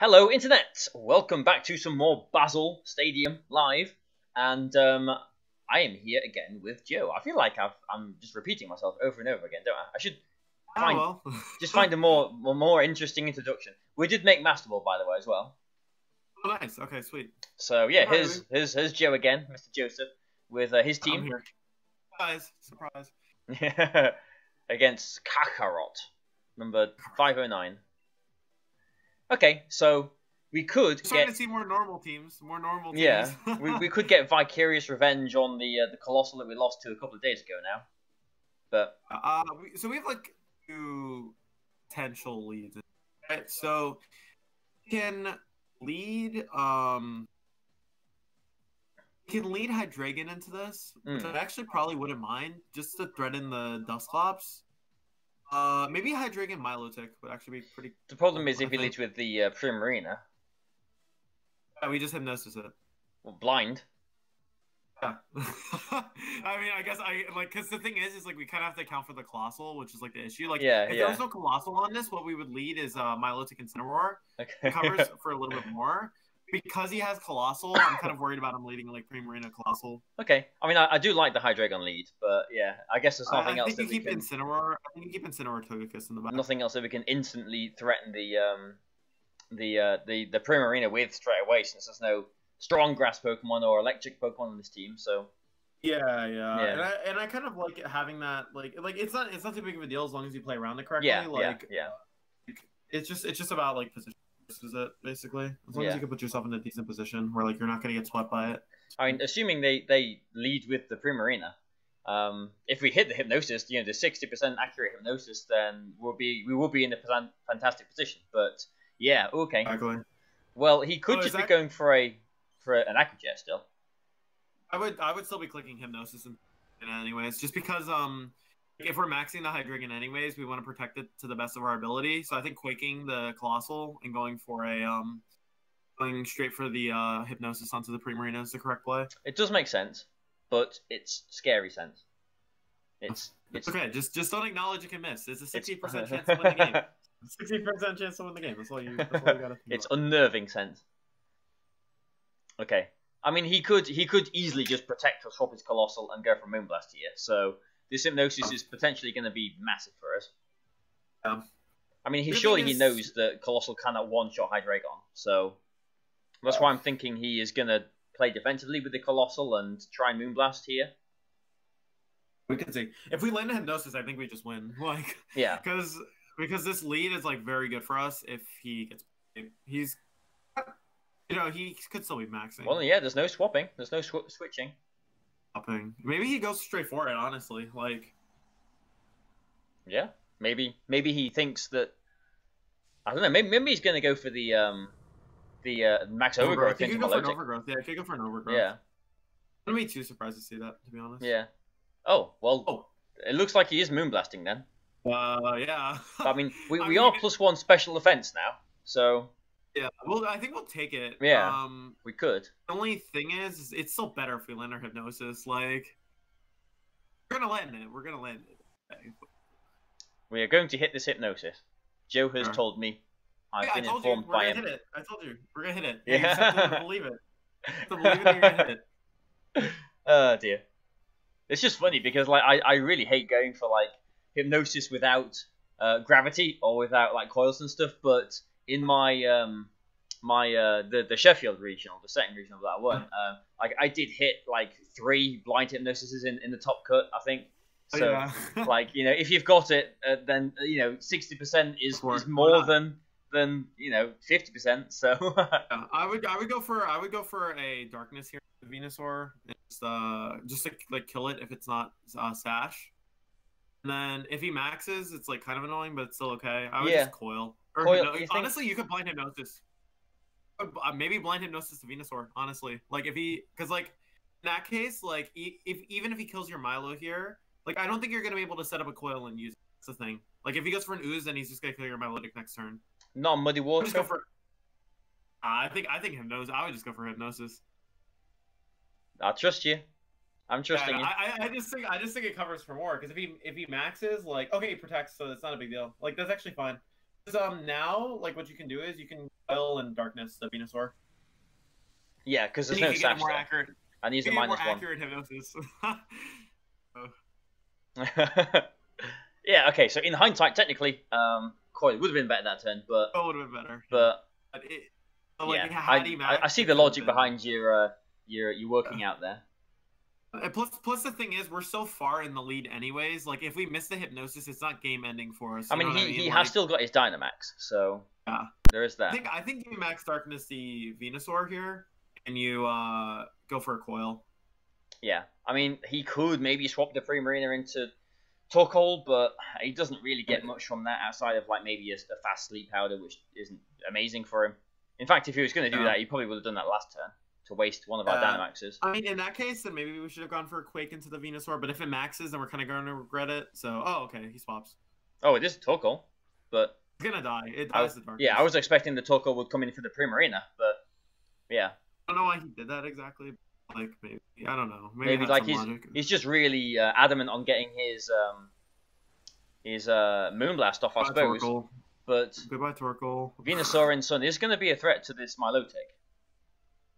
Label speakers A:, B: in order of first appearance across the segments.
A: Hello, Internet! Welcome back to some more Bazzle Stadium live, and um, I am here again with Joe. I feel like I've, I'm just repeating myself over and over again, don't I? I should find
B: oh, well.
A: just find a more, more interesting introduction. We did make Masterball, by the way, as well.
B: Oh, nice. Okay, sweet.
A: So yeah, here's here's here's Joe again, Mr. Joseph, with uh, his team
B: here. Surprise! Surprise!
A: against Kakarot, number five oh nine. Okay, so we could
B: starting
A: get
B: to see more normal teams. More normal teams.
A: Yeah, we, we could get vicarious revenge on the uh, the Coalossal that we lost to a couple of days ago now. But
B: Uh, we, so we have like two potential leads. Right? So can lead um can lead Hydreigon into this, which
A: Mm.
B: I actually probably wouldn't mind, just to threaten the Dusclops. Uh, maybe Hydreigon Milotic would actually be pretty.
A: the problem is if he leads with the uh, Primarina,
B: Yeah, we just hypnosis it.
A: well, blind.
B: Yeah. I mean, I guess I like because the thing is, is like we kind of have to account for the Coalossal, which is like the issue. Like,
A: Yeah,
B: if
A: yeah.
B: there was no Coalossal on this, what we would lead is uh, Milotic Incineroar.
A: Okay.
B: Covers for a little bit more. Because he has Coalossal, I'm kind of worried about him leading like Primarina Coalossal.
A: okay. I mean, I, I do like the Hydreigon lead, but yeah, I guess there's nothing
B: I, I
A: else
B: think
A: that
B: you keep
A: can.
B: Incineroar. I think you keep Incineroar Togekiss in the back.
A: Nothing else that we can instantly threaten the um the uh, the the Primarina with straight away, since there's no strong grass Pokemon or electric Pokemon on this team. So
B: Yeah, yeah,
A: Yeah.
B: and I and I kind of like having that like like it's not it's not too big of a deal as long as you play around it correctly.
A: yeah,
B: like
A: yeah, yeah.
B: it's just it's just about like position. This is it basically. As long
A: Yeah.
B: as you can put yourself in a decent position where like you're not gonna get swept by it.
A: I mean, assuming they, they lead with the Primarina, um, if we hit the hypnosis, you know, the sixty percent accurate hypnosis, then we'll be we will be in a fantastic position. But yeah, okay.
B: Exactly.
A: Well, he could
B: Oh,
A: just be going for a for an Aquajet still.
B: I would I would still be clicking hypnosis in anyways, just because um if we're maxing the Hydreigon anyways, we want to protect it to the best of our ability. So I think quaking the Coalossal and going for a um going straight for the uh hypnosis onto the Primarina is the correct play.
A: It does make sense, but it's scary sense. It's it's
B: Okay, just just don't acknowledge you can miss. It's a sixty percent chance to win the game. Sixty percent chance to win the game. That's all you. That's all you gotta.
A: it's
B: about.
A: unnerving sense. Okay. I mean, he could he could easily just protect us, swap his Coalossal, and go for Moonblast here. So this hypnosis is potentially going to be massive for us.
B: Yeah.
A: I mean, he surely
B: thing
A: he knows that Coalossal cannot one shot Hydreigon, so that's why I'm thinking he is going to play defensively with the Coalossal and try Moonblast here.
B: we can see if we land a hypnosis. I think we just win. Like
A: Yeah.
B: because because this lead is like very good for us if he gets he's you know he could still be maxing
A: Well, yeah. There's no swapping. There's no sw- switching.
B: Upping. maybe he goes straight for it honestly like
A: Yeah. Maybe maybe he thinks that I don't know. Maybe, maybe he's going to go for the um the uh, max overgrowth
B: he could go for an overgrowth yeah he could go for an overgrowth
A: Yeah.
B: I'm be too surprised to see that to be honest
A: Yeah. Oh well.
B: Oh.
A: It looks like he is moonblasting then.
B: uh yeah
A: I mean, we,
B: I
A: we
B: mean,
A: are plus one special offense now, so
B: yeah well I think we'll take it
A: Yeah.
B: um
A: we could.
B: the only thing is, is it's still better if we land our hypnosis like we're gonna land it we're gonna land it Okay.
A: We are going to hit this hypnosis. Joe has
B: Sure.
A: told me. I've
B: Yeah,
A: been
B: you,
A: informed by him.
B: hit it. I told you, we're gonna hit it.
A: Yeah.
B: you have to believe it. To believe it, you're gonna hit it.
A: oh dear. It's just funny because like I, I really hate going for like hypnosis without uh, gravity or without like coils and stuff, but in my um my uh the, the Sheffield regional, the second regional of that I won, uh, like I did hit like three blind hypnosises in, in the top cut, I think.
B: Oh,
A: So
B: yeah.
A: like you know if you've got it uh, then you know 60% is, is more than than you know 50% so
B: Yeah, I would I would go for I would go for a darkness here, Venusaur, just uh just to like kill it if it's not uh, Sash. And then if he maxes, it's like kind of annoying, but it's still okay. I would
A: Yeah.
B: just coil. Or
A: Coil,
B: hypno-
A: you think-
B: honestly, you could blind hypnosis. Uh, maybe blind hypnosis to Venusaur. Honestly, like if he, because like in that case, like e- if even if he kills your Milo here, like I don't think you're gonna be able to set up a coil and use. it. That's the thing. Like if he goes for an ooze, then he's just gonna kill your Milotic next turn.
A: No muddy water
B: just go for. Uh, I think I think hypnosis. I would just go for hypnosis.
A: i trust you i'm trusting
B: Yeah,
A: you
B: I, I, I just think I just think it covers for more because if he if he maxes like okay he protects so it's not a big deal like that's actually fine. 'Cause, um now like what you can do is you can oil and darkness the Venusaur.
A: Yeah, because
B: And
A: there's
B: you
A: no
B: can get a
A: sash
B: more
A: there.
B: accurate,
A: And he's
B: you
A: a
B: can more
A: minus one.
B: accurate hypnosis.
A: yeah, okay, so in hindsight, technically, um, Coil would have been better that turn, but
B: that would have been better.
A: but
B: But it, but, like,
A: yeah,
B: had
A: I, I, I see the logic behind your uh, your your working out there.
B: And plus, plus the thing is, we're so far in the lead, anyways. Like, if we miss the hypnosis, it's not game ending for us.
A: I mean, he,
B: what
A: he
B: Like,
A: has still got his Dynamax, so
B: Yeah.
A: there is
B: I
A: that.
B: think I think you max darkness the Venusaur here, and you uh go for a coil.
A: Yeah, I mean, he could maybe swap the Primarina into Torkoal, but he doesn't really get much from that outside of like maybe a, a fast sleep powder, which isn't amazing for him. In fact, if he was going to do
B: Yeah.
A: that, he probably would have done that last turn to waste one of our
B: Uh,
A: Dynamaxes.
B: I mean, in that case, then maybe we should have gone for a Quake into the Venusaur. But if it maxes, then we're kind of going to regret it. So, oh, okay, he swaps.
A: Oh, it is Torkoal, but
B: He's gonna die. It dies
A: was,
B: the darkness.
A: yeah, I was expecting the Torkoal would come in for the Primarina, but yeah,
B: I don't know why he did that exactly. Like maybe I don't know. Maybe,
A: maybe like he's
B: logic.
A: he's just really uh, adamant on getting his um his uh Moonblast off, I suppose.
B: Torkoal.
A: But
B: Goodbye, Torkoal.
A: Venusaur and Sun is going to be a threat to this Milotic.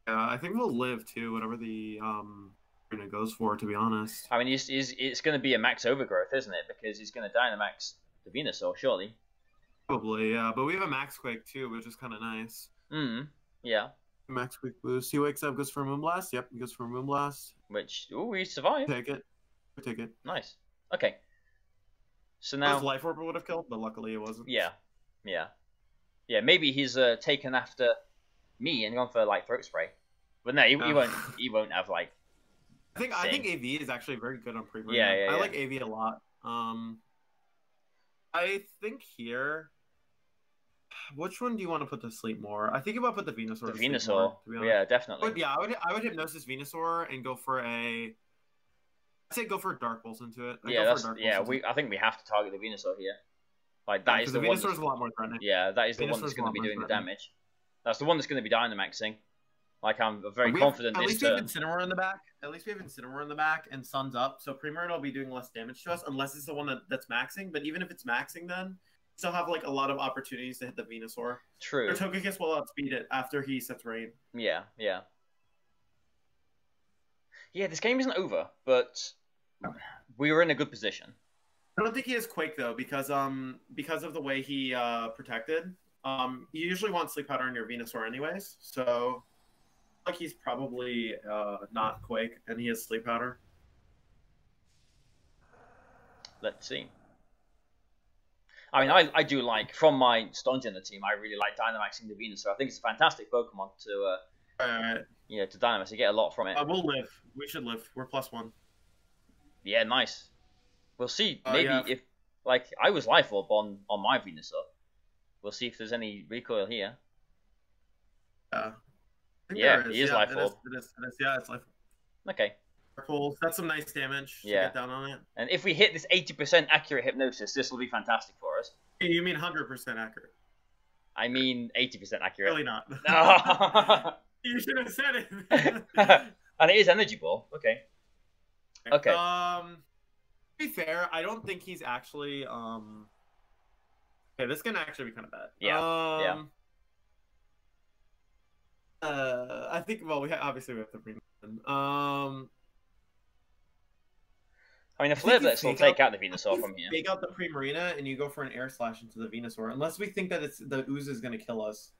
B: Yeah, I think we'll live too. Whatever the um arena goes for, to be honest.
A: I mean, he's, he's, it's going to be a max overgrowth, isn't it? Because he's going to Dynamax the Venusaur, surely.
B: Probably, yeah. But we have a Max Quake too, which is kind of nice.
A: Mm, yeah.
B: Max Quake boost. He wakes up, goes for a Moonblast. Yep, he goes for a Moonblast.
A: Which, oh, he survived.
B: Take it. We take it.
A: Nice. Okay. So
B: Now,
A: now,
B: His Life Orb would have killed, but luckily it wasn't.
A: yeah, yeah, yeah. Maybe he's uh, taken after me and gone for like throat spray, but no, he, he
B: Uh.
A: won't. He won't have like.
B: I think I think AV is actually very good on pre
A: Yeah, yeah,
B: I
A: yeah.
B: like AV a lot. Um, I think here. Which one do you want to put to sleep more? I think about put the Venusaur.
A: The
B: to sleep
A: Venusaur,
B: more, to be honest.
A: yeah, definitely.
B: would- yeah, I would I would hypnosis Venusaur and go for a. I'd say go for a Dark Pulse into it. I'd
A: yeah,
B: go for a
A: that's yeah. We. I think we have to target the Venusaur here. Like that is
B: because
A: the,
B: the
A: one.
B: Venusaur is a lot more threatening.
A: Yeah, that is the one that's going to be doing the damage. That's the one that's going to be Dynamaxing. Like I'm very
B: We
A: confident
B: At least we have. Incineroar in the back. At least we have Incineroar in the back and Sun's up. So Primarina will be doing less damage to us unless it's the one that, that's maxing. But even if it's maxing, then still have like a lot of opportunities to hit the Venusaur.
A: True.
B: Or Togekiss will outspeed it after he sets rain.
A: Yeah, yeah. Yeah, this game isn't over, but we were in a good position.
B: I don't think he has Quake though because um because of the way he uh protected. Um, you usually want Sleep Powder on your Venusaur anyways. So like he's probably uh not Quake and he has Sleep Powder.
A: Let's see. I mean, I, I do like, from my Stonjourner team, I really like Dynamaxing the Venusaur. I think it's a fantastic Pokemon to, uh,
B: Alright.
A: yeah, to Dynamax. You get a lot from it.
B: Uh, we'll live. We should live. We're plus one.
A: Yeah, nice. We'll see.
B: Uh,
A: Maybe
B: yeah.
A: if, like, I was Life Orb on, on my Venusaur. We'll see if there's any recoil here.
B: Yeah.
A: Yeah,
B: there
A: he is
B: yeah,
A: Life Orb.
B: It is, it is. Yeah, it's life.
A: Okay.
B: Cool. That's some nice damage.
A: Yeah.
B: get down on it.
A: And if we hit this 80% accurate hypnosis, this will be fantastic for us.
B: You mean hundred percent accurate?
A: I mean, 80% accurate.
B: Really not.
A: No.
B: you should have said it.
A: and it is Energy Ball. Okay. Okay.
B: Um, to be fair, I don't think he's actually um. Okay, this can actually be kind of bad.
A: Yeah,
B: Um,
A: yeah.
B: Uh, I think. Well, we ha- obviously we have to bring. in. Um,
A: I mean, the Flare Blitz will take
B: out-
A: out the Venusaur from here.
B: Take out the Primarina and you go for an air slash into the Venusaur, unless we think that it's the ooze is going to kill us.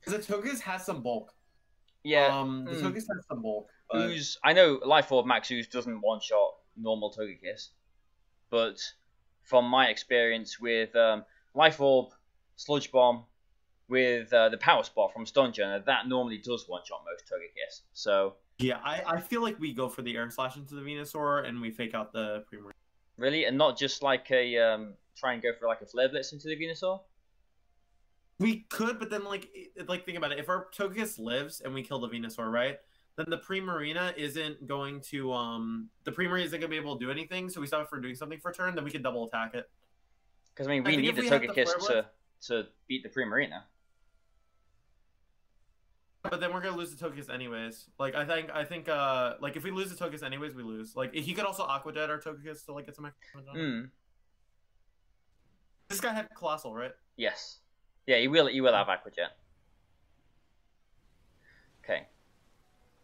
B: Because the Togekiss has some bulk.
A: Yeah.
B: Um, the
A: mm.
B: Togekiss has some bulk. But
A: Ooze. I know Life Orb Max Ooze doesn't one shot normal Togekiss, but from my experience with um, Life Orb, Sludge Bomb, with uh, the Power Spot from Stonjourner, that normally does one shot most Togekiss. So
B: yeah, I, I feel like we go for the air slash into the Venusaur and we fake out the Primarina.
A: really, and not just like a um, try and go for like a Flare Blitz into the Venusaur.
B: We could, but then like like think about it. If our Togekiss lives and we kill the Venusaur, right? Then the Primarina isn't going to um the Primarina isn't gonna be able to do anything. So we stop it from doing something for a turn. Then we can double attack it.
A: Because I mean, we
B: think
A: need the Togekiss to to beat the Primarina.
B: But then we're gonna lose the Togekiss anyways. Like I think I think uh like if we lose the Togekiss anyways, we lose. Like he could also Aqua Jet our Togekiss to like get some extra damage.
A: Mm.
B: This guy had Coalossal, right?
A: Yes. Yeah, he will. He will have Aqua Jet. Okay.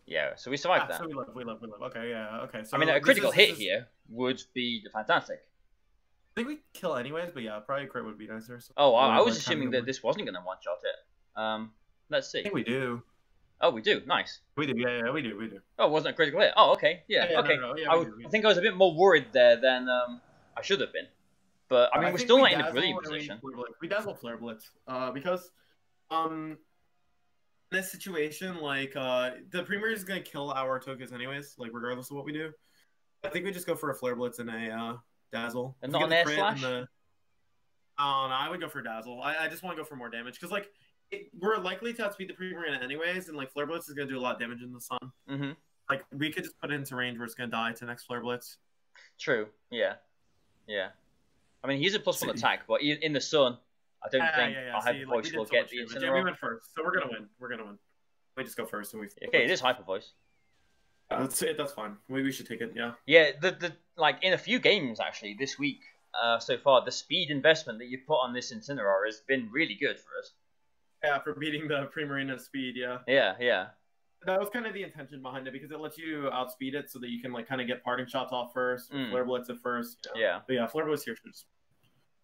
A: Yeah, so we survived
B: Ah,
A: that.
B: so we live, we live, we live. Okay, yeah, okay. So
A: I mean, a critical
B: is-
A: hit
B: is-
A: here would be fantastic.
B: I think we kill anyways, but yeah, probably crit would be nicer. So
A: Oh, I, I was assuming that this wasn't going to one shot it. Um, let's see.
B: I think we do.
A: Oh, we do. Nice.
B: We do. Yeah, yeah, we do. We do.
A: Oh, it wasn't a critical hit. Oh, okay. Yeah.
B: Yeah, yeah, no,
A: okay.
B: no, yeah,
A: I, would-
B: do,
A: I think I was a bit more worried there than um, I should have been. But I mean, we're still
B: we
A: not in a brilliant
B: we
A: position.
B: We dazzle Flare Blitz. Uh, because, um, in this situation, like, uh, the Premier is gonna kill our tokens anyways, like, regardless of what we do. I think we just go for a Flare Blitz and a, uh, Dazzle.
A: And
B: If
A: not an Air Slash?
B: The... Oh, no, I would go for Dazzle. I, I just want to go for more damage, because, like, it, we're likely to outspeed the Premier anyways, and, like, Flare Blitz is gonna do a lot of damage in the sun.
A: hmm
B: Like, we could just put it into range where it's gonna die to next Flare Blitz.
A: True. Yeah. Yeah. I mean, he's a plus one attack, but in the sun, I don't
B: Yeah,
A: think
B: yeah, yeah. See,
A: hyper
B: like,
A: voice
B: we
A: will
B: so
A: get the
B: damage. Yeah, we went first, so we're gonna win. We're gonna win. We just go first, and we.
A: Okay, it is hyper voice.
B: That's it. That's fine. We, we should take it. Yeah.
A: Yeah, the the like in a few games actually this week uh, so far, the speed investment that you've put on this Incineroar has been really good for us.
B: Yeah, for beating the Primarina speed. Yeah.
A: Yeah, yeah,
B: That was kind of the intention behind it because it lets you outspeed it so that you can like kind of get parting shots off first,
A: Mm.
B: flare blitz at first. you know.
A: yeah,
B: But yeah, flare blitz here should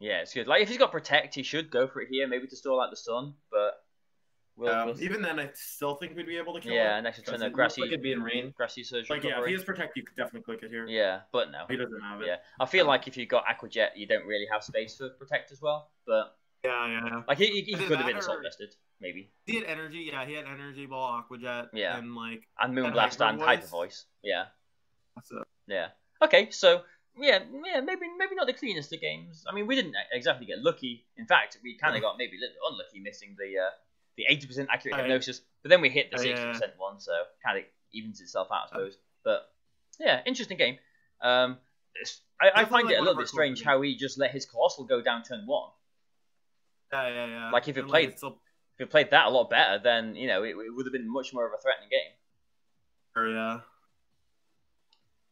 A: yeah. It's good. Like if he's got protect, he should go for it here, maybe to stall out the sun. But we'll,
B: Um,
A: we'll
B: even then, I still think we'd be able to kill
A: yeah,
B: it.
A: next to
B: because
A: turn
B: looks
A: grassy
B: Like it'd be in rain.
A: grassy surge
B: Like yeah, if
A: recovery.
B: he has protect, you could definitely click it here.
A: Yeah, but no.
B: He doesn't have it.
A: Yeah, I feel like if you got Aqua Jet, you don't really have space for protect as well. But
B: Yeah, yeah, yeah.
A: like he, he, he could have been assault vested, maybe,
B: He had energy. Yeah, he had energy ball, aquajet.
A: Yeah.
B: And like
A: and Moonblast and Hyper
B: Voice.
A: Voice. Yeah,
B: that's it.
A: yeah. Okay, so yeah, yeah, maybe maybe not the cleanest of games. I mean, we didn't exactly get lucky. In fact, we kind of got maybe a little unlucky missing the uh, the eighty percent accurate
B: yeah.
A: hypnosis, but then we hit the
B: Oh,
A: sixty
B: yeah.
A: percent one, so kind of evens itself out, I suppose. But yeah, interesting game. Um, I, I find
B: like
A: it a little bit strange how he just let his Coalossal go down turn one.
B: Yeah, yeah, yeah.
A: Like, if it
B: And,
A: played-
B: it's still,
A: If he played that a lot better, then you know it, it would have been much more of a threatening game.
B: or, yeah.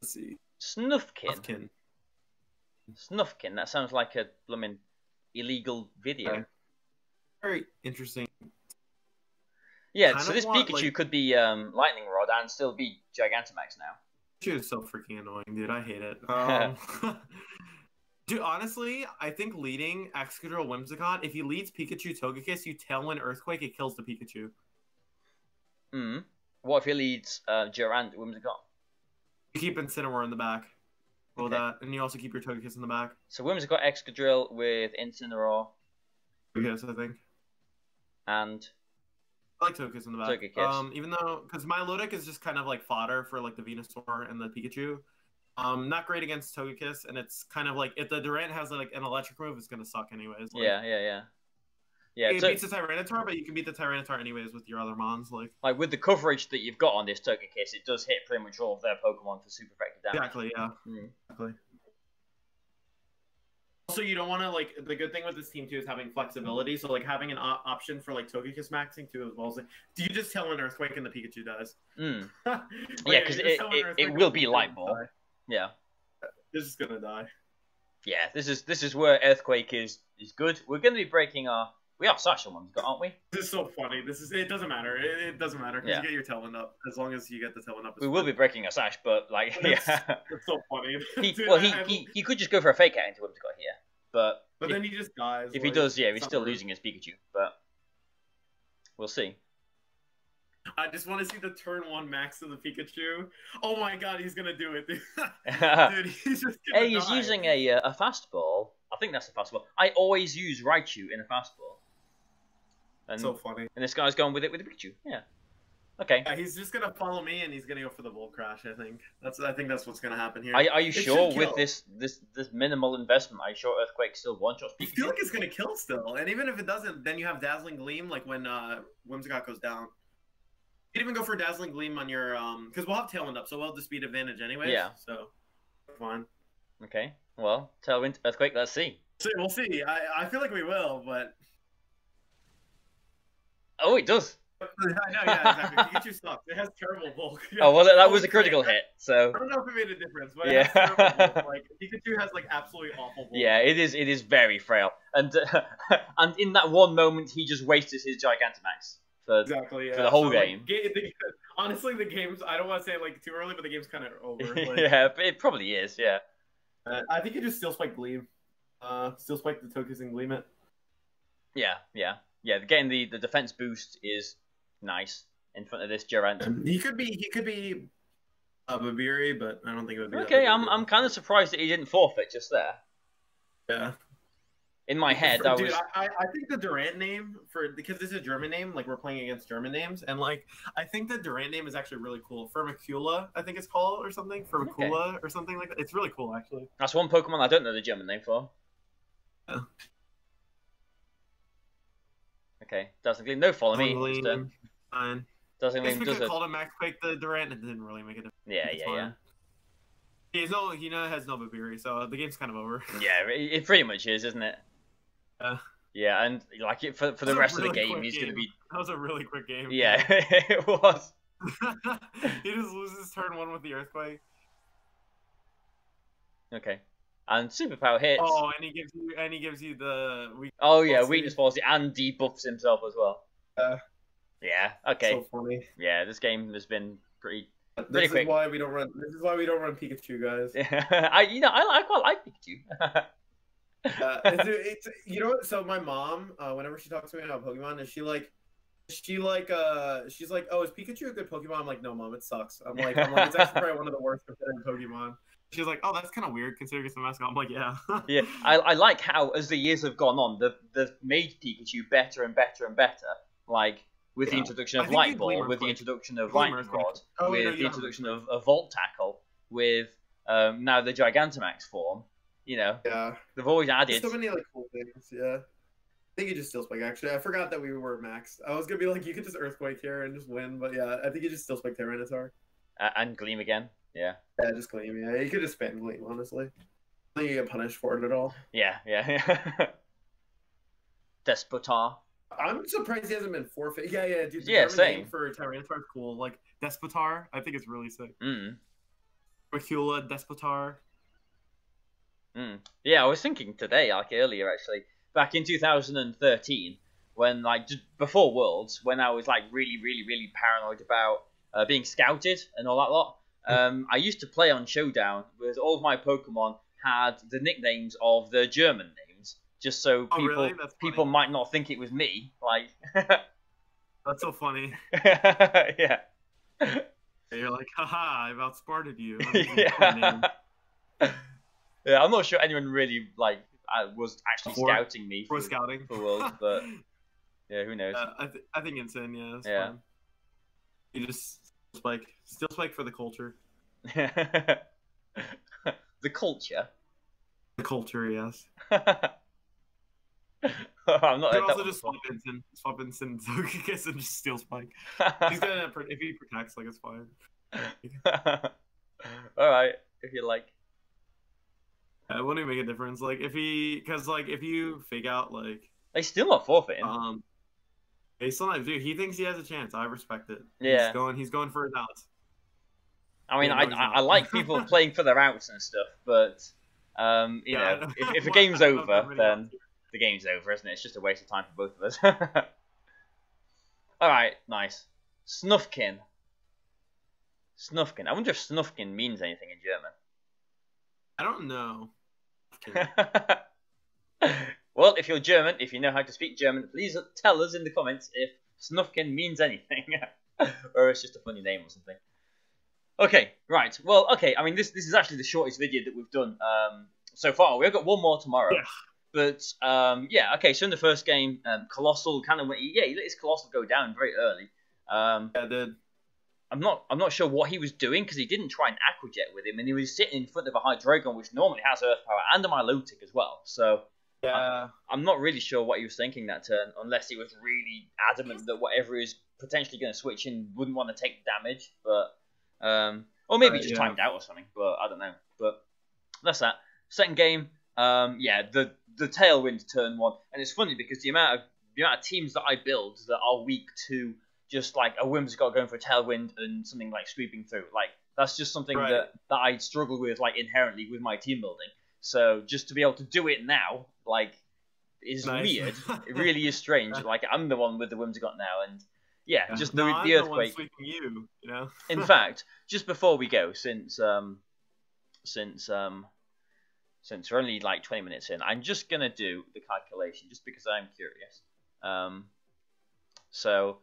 B: Let's see.
A: Snuffkin.
B: Puffkin.
A: Snuffkin. That sounds like a blooming illegal video.
B: Very interesting.
A: Yeah,
B: Kind
A: so this
B: want,
A: Pikachu
B: like-
A: could be um, Lightning Rod and still be Gigantamax now.
B: She is so freaking annoying, dude. I hate it. Um, dude, honestly, I think leading Excadrill Whimsicott, if he leads Pikachu Togekiss, you Tailwind Earthquake, it kills the Pikachu.
A: Mm. What if he leads uh, Durant Whimsicott?
B: You keep Incineroar in the back. Well,
A: Okay.
B: that, and you also keep your Togekiss in the back.
A: So Whimsicott Excadrill with Incineroar
B: Yes, I think.
A: and
B: I like Togekiss in the back.
A: Togekiss.
B: Um, even though, because Milotic is just kind of like fodder for like the Venusaur and the Pikachu. Um, not great against Togekiss, and it's kind of like if the Durant has like an electric move, it's gonna suck anyways. Like,
A: yeah, yeah, yeah. Yeah,
B: it
A: so,
B: beats the Tyranitar, but you can beat the Tyranitar anyways with your other mons. Like
A: like with the coverage that you've got on this Togekiss, it does hit pretty much all of their Pokemon for super effective damage.
B: exactly, yeah,
A: Mm.
B: exactly. Also, you don't want to like the good thing with this team too is having flexibility. So like having an op- option for like Togekiss maxing too as well. As, like, do you just tell an Earthquake and the Pikachu dies?
A: Mm.
B: Like,
A: Yeah, 'cause
B: you
A: it-
B: just tell an
A: it- it will be Light Ball.
B: die.
A: Yeah.
B: This is gonna die.
A: Yeah, this is this is where Earthquake is is good. We're going to be breaking our we are Sasha ones, aren't we?
B: This is so funny. This is it doesn't matter. It, it doesn't matter because
A: Yeah.
B: you get your tailwind up as long as you get the tailwind up.
A: We will be breaking our Sash, but like
B: It's-
A: yeah.
B: It's so funny.
A: he,
B: Dude,
A: well, he,
B: I-
A: he he could just go for a fake out into what he's got here, but
B: But
A: if,
B: then he just dies.
A: if he does, yeah, he's still losing his Pikachu. But we'll see.
B: I just want to see the turn one max of the Pikachu. Oh my god, he's gonna do it, dude. dude he's just gonna
A: he's
B: die.
A: using a uh, a fastball. I think that's a fastball. I always use Raichu in a fastball, and
B: So funny.
A: and this guy's going with it with the Pikachu. Yeah. Okay.
B: Yeah, he's just gonna follow me and he's gonna go for the Volt Crash. I think that's. I think that's what's gonna happen here.
A: Are, are you
B: It
A: sure with this this this minimal investment? Are you sure Earthquake still one shots
B: I feel like it's gonna kill still, and even if it doesn't, then you have Dazzling Gleam, like when uh, Whimsicott goes down. You can even go for a Dazzling Gleam on your um, because we'll have Tailwind up, so we'll have the speed advantage anyway.
A: Yeah.
B: So, fine.
A: Okay. Well, Tailwind Earthquake. Let's see.
B: So we'll see. I, I feel like we will, but
A: Oh, it does.
B: I know, yeah, exactly. Pikachu sucks. It has terrible bulk.
A: Oh well, that, that was a critical hit. So
B: I don't know if it made a difference, but
A: Yeah.
B: it has terrible bulk. Like Pikachu has like absolutely awful bulk.
A: yeah, it is. It is very frail, and uh, and in that one moment, he just wasted his Gigantamax. For,
B: Exactly. Yeah.
A: For the whole
B: So, like,
A: game.
B: the- honestly, the game's. I don't want to say like too early, but the game's kind of over. Like,
A: yeah, but it probably is. Yeah.
B: uh, I think you just Steel Spike Gleam. Uh, Steel Spike the Tokus and Gleam it.
A: Yeah, yeah, yeah. Getting the the defense boost is nice in front of this Durant.
B: He could be. He could be. Uh, Babiri, but I don't think it would be.
A: Okay,
B: a
A: I'm. I'm kind of surprised that he didn't forfeit just there.
B: Yeah.
A: In my head, I
B: Dude,
A: was.
B: I, I think the Durant name for because this is a German name, like we're playing against German names, and like I think the Durant name is actually really cool. Fermicula, I think it's called or something. Fermicula or something like that. It's really cool, actually.
A: That's one Pokemon I don't know the German name for.
B: Yeah.
A: Okay, doesn't Gleam. No, follow me. Uh,
B: Fine.
A: doesn't
B: Guess
A: Gleam
B: we
A: does it.
B: called him Max Quake the Durant, and it didn't really make a difference.
A: Yeah,
B: It's
A: yeah, yeah.
B: He's no, he has no Babiri, so the game's kind of over.
A: Yeah, it pretty much is, isn't it?
B: Yeah.
A: Yeah, and like it for for the
B: It's a
A: rest of the
B: really
A: game,
B: quick
A: he's gonna be.
B: That was a really quick game.
A: Yeah, it was.
B: he just loses turn one with the earthquake.
A: Okay, and superpower hits.
B: Oh, and he gives you and he gives you the we
A: Oh yeah,
B: Policy.
A: weakness policy and debuffs himself as well.
B: Yeah.
A: Yeah. Okay.
B: so funny.
A: yeah, this game has been pretty.
B: This
A: Pretty
B: is
A: quick.
B: why we don't run. This is why we don't run Pikachu, guys.
A: I you know I, I quite like Pikachu.
B: Uh, it's, it's you know what? So my mom, uh, whenever she talks to me about Pokemon, is she like, she like, uh, she's like, oh, is Pikachu a good Pokemon? I'm like, no, mom, it sucks. I'm like, I'm like, it's actually probably one of the worst Pokemon. She's like, oh, that's kind of weird considering it's a mascot. I'm like, yeah.
A: yeah, I, I like how as the years have gone on, they've they've made Pikachu better and better and better. Like with the introduction of Light Ball,
B: Gleamer
A: with the introduction of Lightning Rod,
B: Oh,
A: with
B: no,
A: the introduction of, of Volt Tackle, with um, now the Gigantamax form. You know,
B: yeah.
A: they've always
B: There's so many like cool things. Yeah. I think you just Steel Spike. Actually, I forgot that we were maxed. I was gonna be like, you could just Earthquake here and just win, but yeah, I think you just Steel Spike Tyranitar.
A: Uh, and Gleam again. Yeah.
B: Yeah, just Gleam. Yeah, you could just spam Gleam. Honestly, I think you get punished for it at all.
A: Yeah, yeah, yeah. Despotar.
B: I'm surprised he hasn't been forfeit. Yeah, yeah, dude. The
A: Yeah,
B: German
A: same.
B: name for Tyranitar is cool. Like Despotar, I think it's really sick.
A: Mm.
B: Bracula, Despotar.
A: Mm. Yeah, I was thinking today, like earlier actually, back in 2013, when like just before Worlds, when I was like really, really, really paranoid about uh, being scouted and all that lot. Um, I used to play on Showdown with all of my Pokemon had the nicknames of the German names, just so
B: Oh,
A: people
B: really? That's funny.
A: people might not think it was me. Like,
B: That's so funny.
A: yeah.
B: And you're like, haha, I've outsmarted you. I'm using your name.
A: yeah. Yeah, I'm not sure anyone really like uh, was actually
B: For-
A: scouting me
B: For
A: for,
B: scouting.
A: for Worlds, but yeah, who knows?
B: Uh, I, th- I think insane. Yeah. That's
A: Yeah.
B: Fine. You just spike, still spike for the culture.
A: the culture.
B: The culture, yes.
A: I'm not.
B: You could also just swap Vincent, swap Vincent, Togekiss, and just steal spike. He's gonna if he protects, like it's fine.
A: All right, if you like.
B: It wouldn't make a difference. Like if he, because like if you fake out like
A: They still not forfeiting.
B: um, based still that, dude, he thinks he has a chance. I respect it.
A: Yeah.
B: He's going. He's going for his outs.
A: I mean, I, I. I like people playing for their outs and stuff, but um, you
B: Yeah,
A: know, if, if the game's
B: I don't know
A: over, then the game's over, isn't it? It's just a waste of time for both of us. All right, nice. Snufkin. Snufkin. I wonder if Snufkin means anything in German.
B: I don't know.
A: well, if you're German, if you know how to speak German, please tell us in the comments if Snufkin means anything, or it's just a funny name or something. Okay, right. Well, okay. I mean, this this is actually the shortest video that we've done um, so far. We've got one more tomorrow.
B: Yeah.
A: But um, yeah, okay. So in the first game, um, Coalossal kind of went. Yeah, he let his Coalossal go down very early. Um,
B: Yeah, dude.
A: I'm not I'm not sure what he was doing because he didn't try an aquajet with him, and he was sitting in front of a Hydreigon, which normally has Earth power, and a Milotic as well. So
B: Yeah.
A: I'm not really sure what he was thinking that turn, unless he was really adamant that whatever is potentially going to switch in wouldn't want to take damage. But um, or maybe
B: Uh,
A: just
B: yeah.
A: timed out or something. But I don't know. But that's that. Second game, um, yeah, the the Tailwind turn one, and it's funny because the amount of the amount of teams that I build that are weak to just like a Whimsicott going for a tailwind and something like sweeping through. Like that's just something
B: Right.
A: that that I struggle with like inherently with my team building. So just to be able to do it now, like, is
B: Nice.
A: weird. It really is strange. Like I'm the one with the Whimsicott now, and yeah, just the,
B: no,
A: the
B: I'm the
A: earthquake.
B: sweeping you. You know.
A: In fact, just before we go, since um, since um, since we're only like 20 minutes in, I'm just gonna do the calculation just because I'm curious. Um, so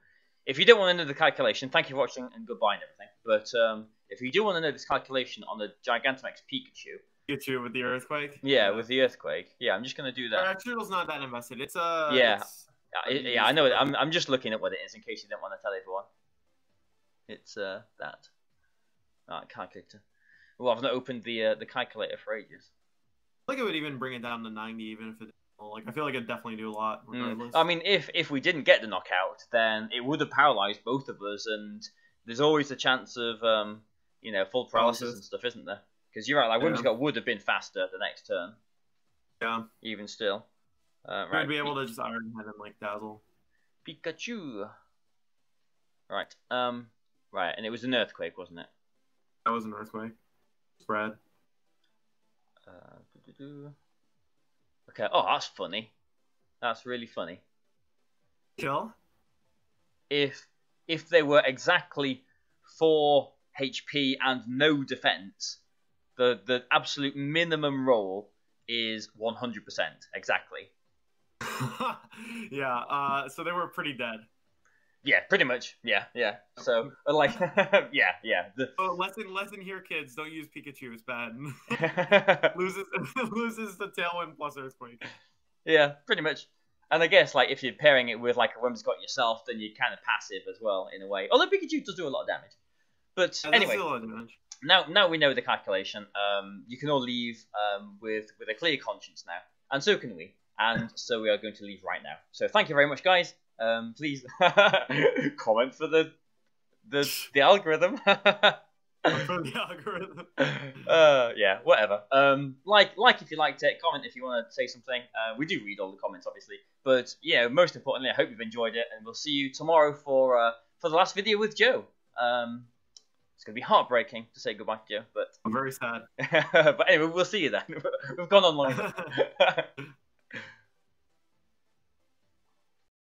A: if you don't want to know the calculation, thank you for watching and goodbye and everything. But um, if you do want to know this calculation on the Gigantamax Pikachu,
B: you with the earthquake.
A: yeah, with the earthquake, yeah, I'm just gonna do that.
B: Arturo's not that invested. It's a.
A: Yeah.
B: it's-
A: Yeah, I- yeah, I know. it. I'm I'm just looking at what it is in case you don't want to tell everyone. It's uh that. Alright, calculator. Well, I've not opened the uh, the calculator for ages.
B: I think it would even bring it down to 90, even if it. Like I feel like it'd definitely do a lot
A: Mm.
B: regardless.
A: I mean, if if we didn't get the knockout, then it would have paralyzed both of us, and there's always a chance of um you know full paralysis
B: Paralysis.
A: and stuff, isn't there? Because you're right, like
B: Yeah.
A: Whimsicott would have been faster the next turn,
B: yeah,
A: even still. Uh,
B: we'd
A: right,
B: be able to just Iron Head and like dazzle.
A: Pikachu. Right, um, right, and it was an earthquake, wasn't it?
B: That was an earthquake. Spread.
A: Uh, doo-doo-doo. Okay. Oh, that's funny. That's really funny.
B: Kill.
A: If if they were exactly four HP and no defense, the the absolute minimum roll is 100% exactly.
B: yeah. Uh, so they were pretty dead.
A: Yeah, pretty much. Yeah, yeah. So like, yeah, yeah. The,
B: Oh, lesson, lesson here, kids. Don't use Pikachu. It's bad. loses, loses the tailwind plus earthquake.
A: yeah, pretty much. And I guess like if you're pairing it with like a Whimsicott yourself, then you're kind of passive as well in a way. Although Pikachu does do a lot of damage. But
B: Yeah, that's
A: anyway,
B: still a damage.
A: now now we know the calculation. Um, you can all leave um, with with a clear conscience now, and so can we. And so we are going to leave right now. So thank you very much, guys. Um, please comment for the the the algorithm.
B: For the algorithm.
A: uh, yeah, whatever. Um, like like if you liked it, comment if you want to say something. Uh, we do read all the comments, obviously. But yeah, most importantly, I hope you've enjoyed it, and we'll see you tomorrow for uh, for the last video with Joe. Um, it's gonna be heartbreaking to say goodbye to Joe, but
B: I'm very sad.
A: but anyway, we'll see you then. We've gone on long. enough.